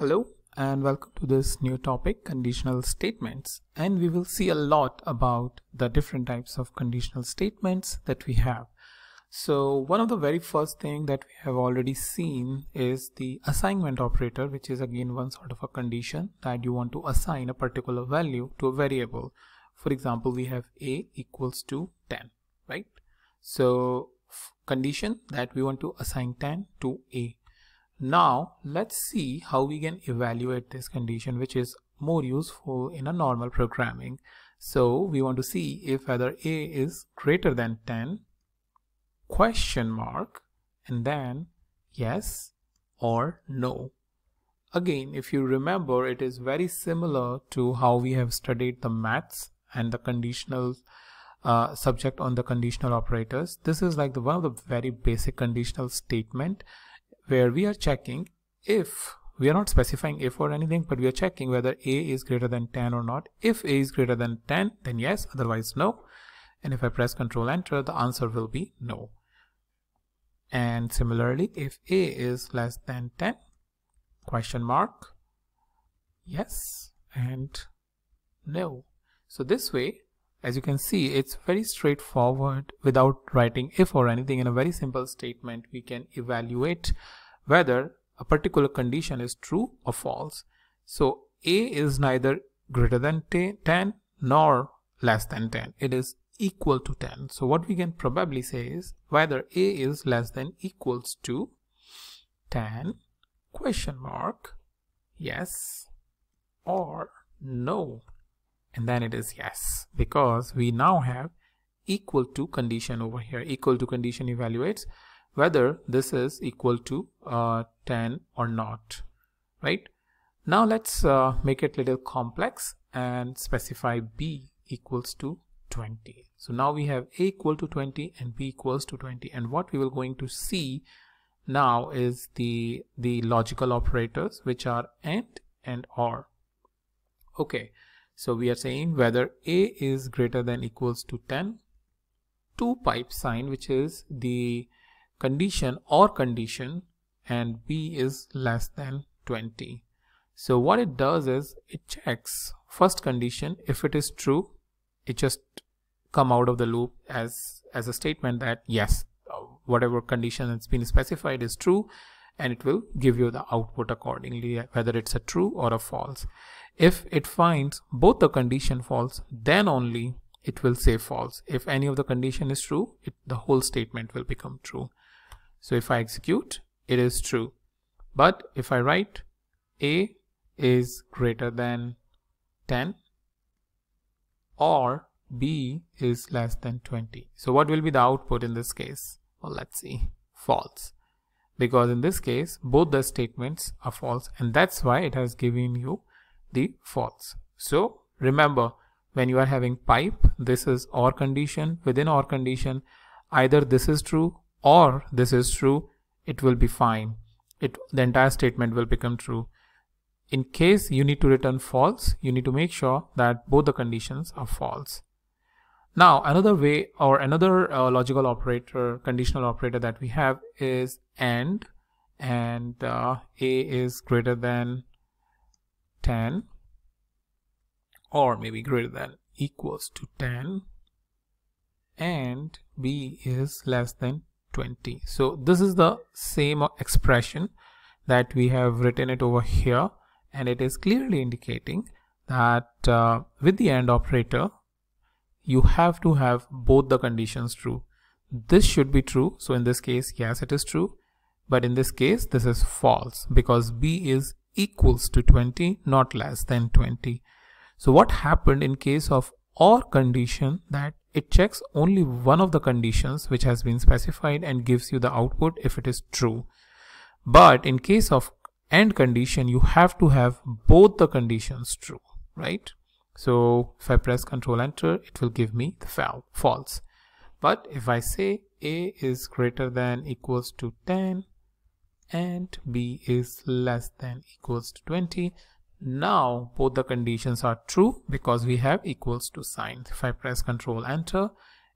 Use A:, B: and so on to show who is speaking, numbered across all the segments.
A: Hello and welcome to this new topic conditional statements and we will see a lot about the different types of conditional statements that we have. So one of the very first thing that we have already seen is the assignment operator which is again one sort of a condition that you want to assign a particular value to a variable. For example we have a equals to 10 right. So condition that we want to assign 10 to a now let's see how we can evaluate this condition which is more useful in a normal programming. So we want to see if whether a is greater than 10 question mark and then yes or no. Again if you remember it is very similar to how we have studied the maths and the conditional uh, subject on the conditional operators. This is like the one of the very basic conditional statement where we are checking if we are not specifying if or anything but we are checking whether a is greater than 10 or not. If a is greater than 10 then yes otherwise no. And if I press control enter the answer will be no. And similarly if a is less than 10 question mark yes and no. So this way as you can see it's very straightforward. Without writing if or anything in a very simple statement we can evaluate whether a particular condition is true or false. So a is neither greater than 10 nor less than 10 it is equal to 10 so what we can probably say is whether a is less than equals to 10 question mark yes or no. And then it is yes because we now have equal to condition over here. Equal to condition evaluates whether this is equal to uh, 10 or not right? Now let's uh, make it a little complex and specify b equals to 20 so now we have a equal to 20 and b equals to 20 and what we will going to see now is the the logical operators which are and and or okay so we are saying whether a is greater than equals to 10, two pipe sign which is the condition or condition and b is less than 20. So what it does is it checks first condition if it is true it just come out of the loop as as a statement that yes uh, whatever condition has been specified is true and it will give you the output accordingly whether it's a true or a false. If it finds both the condition false then only it will say false. If any of the condition is true it, the whole statement will become true so if I execute it is true. But if I write a is greater than 10 or b is less than 20 so what will be the output in this case? Well let's see. False. Because in this case both the statements are false and that's why it has given you the false. So remember when you are having pipe this is or condition. Within or condition either this is true or this is true it will be fine. It the entire statement will become true. In case you need to return false you need to make sure that both the conditions are false. Now another way or another uh, logical operator, conditional operator that we have is AND and uh, A is greater than 10 or maybe greater than equals to 10 and B is less than 20. So this is the same expression that we have written it over here and it is clearly indicating that uh, with the AND operator you have to have both the conditions true. This should be true. So in this case, yes, it is true. But in this case, this is false because B is equals to 20, not less than 20. So what happened in case of OR condition that it checks only one of the conditions which has been specified and gives you the output if it is true. But in case of AND condition, you have to have both the conditions true, right? So if I press Control Enter, it will give me the false. But if I say A is greater than equals to 10 and B is less than equals to 20, now both the conditions are true because we have equals to sign. If I press Control Enter,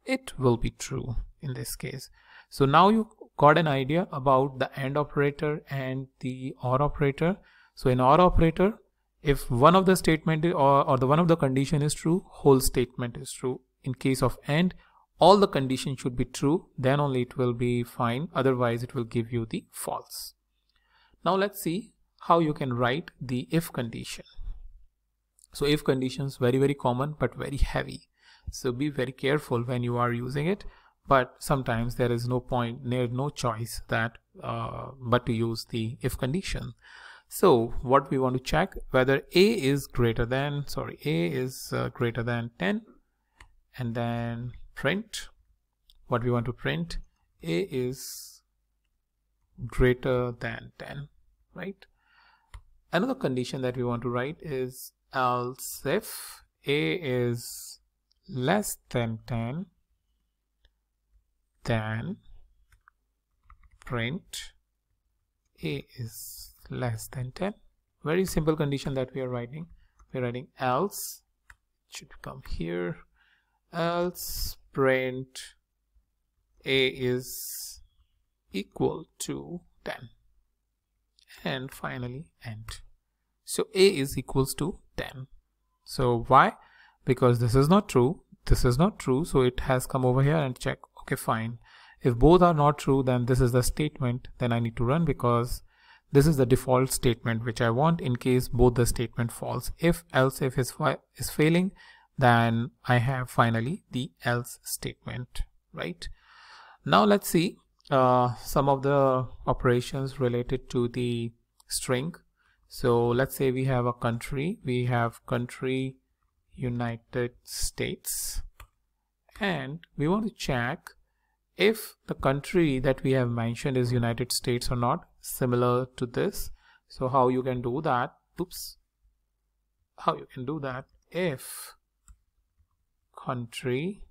A: it will be true in this case. So now you got an idea about the AND operator and the OR operator. So in OR operator, if one of the statement or, or the one of the condition is true, whole statement is true. In case of AND, all the conditions should be true, then only it will be fine. Otherwise, it will give you the false. Now let's see how you can write the if condition. So if conditions very, very common, but very heavy. So be very careful when you are using it. But sometimes there is no point, there no choice that uh, but to use the if condition. So what we want to check whether a is greater than sorry a is uh, greater than 10 and then print what we want to print a is greater than 10 right another condition that we want to write is else if a is less than 10 then print a is less than 10 very simple condition that we are writing. We're writing else it should come here. Else print a is equal to 10 and finally end so a is equals to 10 so why? Because this is not true. This is not true. So it has come over here and check. Okay fine. If both are not true then this is the statement then I need to run because this is the default statement which I want in case both the statement false. If else if is, is failing then I have finally the else statement right? Now let's see uh, some of the operations related to the string so let's say we have a country. We have country United States. And we want to check if the country that we have mentioned is United States or not similar to this. So how you can do that? Oops. How you can do that if country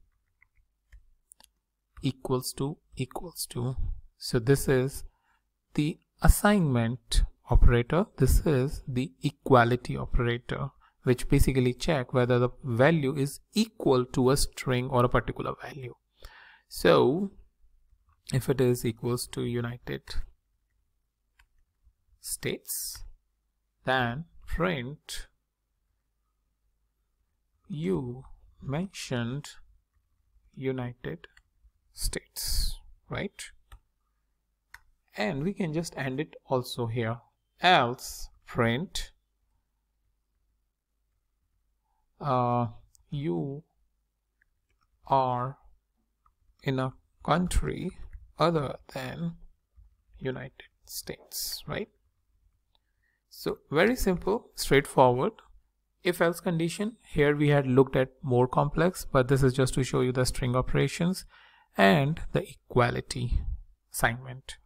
A: equals to equals to. So this is the assignment operator this is the equality operator which basically check whether the value is equal to a string or a particular value. So if it is equals to United States then print you mentioned United States right? And we can just end it also here else print uh, you are in a country other than United States, right? So very simple, straightforward. If else condition, here we had looked at more complex, but this is just to show you the string operations and the equality assignment.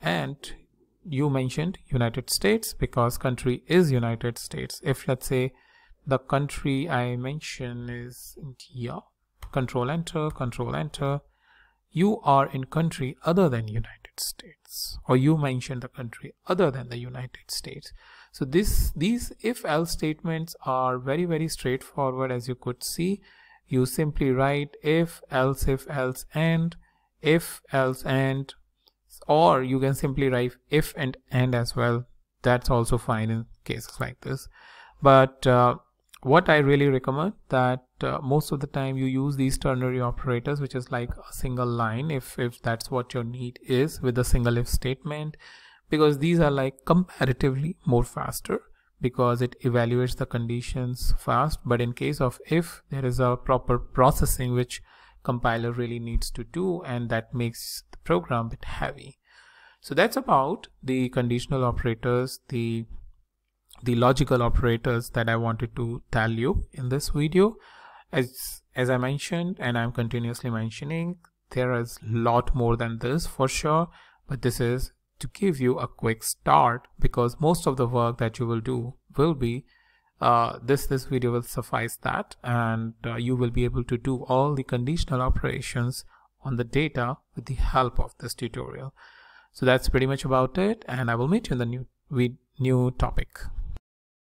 A: And you mentioned United States because country is United States. If let's say the country I mention is India, control enter, control enter, you are in country other than United States or you mention the country other than the United States. So this these if else statements are very very straightforward as you could see. You simply write if else if else and if else and or you can simply write if and and as well. That's also fine in cases like this. But uh, what I really recommend that uh, most of the time you use these ternary operators which is like a single line if if that's what your need is with a single if statement because these are like comparatively more faster because it evaluates the conditions fast but in case of if there is a proper processing which compiler really needs to do and that makes the program a bit heavy so that's about the conditional operators the the logical operators that I wanted to tell you in this video. As, as I mentioned and I'm continuously mentioning, there is a lot more than this for sure, but this is to give you a quick start because most of the work that you will do will be uh, this this video will suffice that and uh, you will be able to do all the conditional operations on the data with the help of this tutorial. So that's pretty much about it and I will meet you in the new, new topic